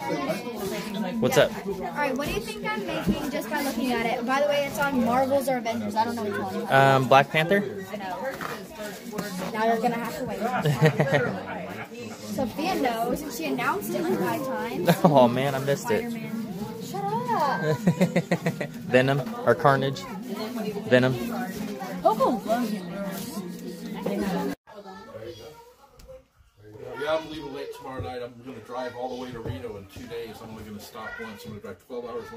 What's up? Alright, what do you think I'm making just by looking at it? By the way, it's on Marvels or Avengers. I don't know which one. Um, Black Panther? Now you're gonna have to wait. Sophia knows, and she announced it like five times. oh man, I missed it. Shut up. Venom or Carnage? Venom. I'm leaving late tomorrow night. I'm going to drive all the way to Reno in two days. I'm only going to stop once. I'm going to drive 12 hours.